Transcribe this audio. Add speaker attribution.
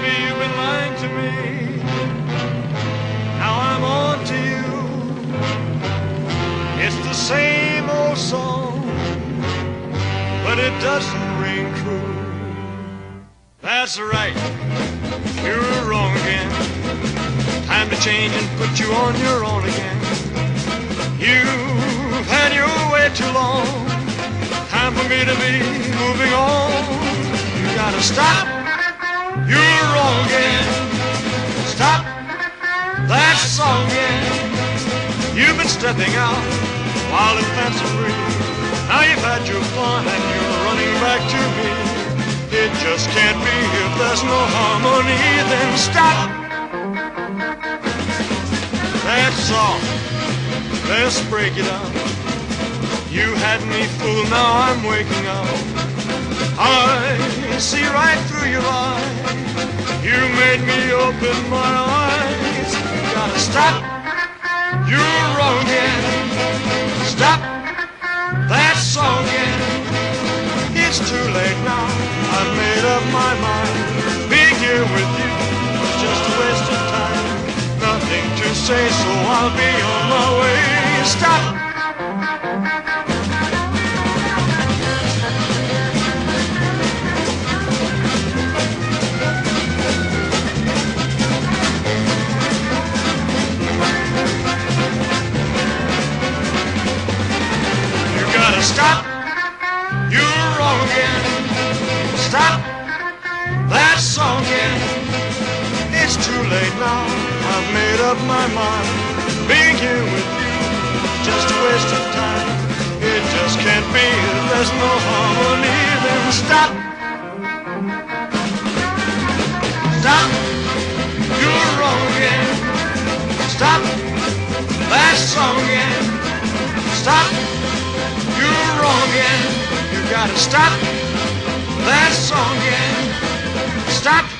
Speaker 1: Baby, you've been lying to me. Now I'm on to you. It's the same old song, but it doesn't ring true. That's right, you're wrong again. Time to change and put you on your own again. You've had your way too long. Time for me to be moving on. You gotta stop. You're wrong again. Stop that song again. You've been stepping out while in fancy free. Now you've had your fun and you're running back to me. It just can't be if there's no harmony. Then stop that song. Let's break it up. You had me fooled, now I'm waking up. I see right through your eyes. You made me open my eyes. Gotta stop. You're wrong again. Stop that song again. It's too late now. I've made up my mind. Being here with you was just a waste of time. Nothing to say, so I'll be on my way. Stop. Stop. You're wrong again. Stop that song again. It's too late now. I've made up my mind. Being here with you, just a waste of time. It just can't be. There's no harmony, then stop. Stop. You're wrong again. Stop that song again. Stop. Wrong again. You gotta stop that song again. Stop.